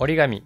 折り紙。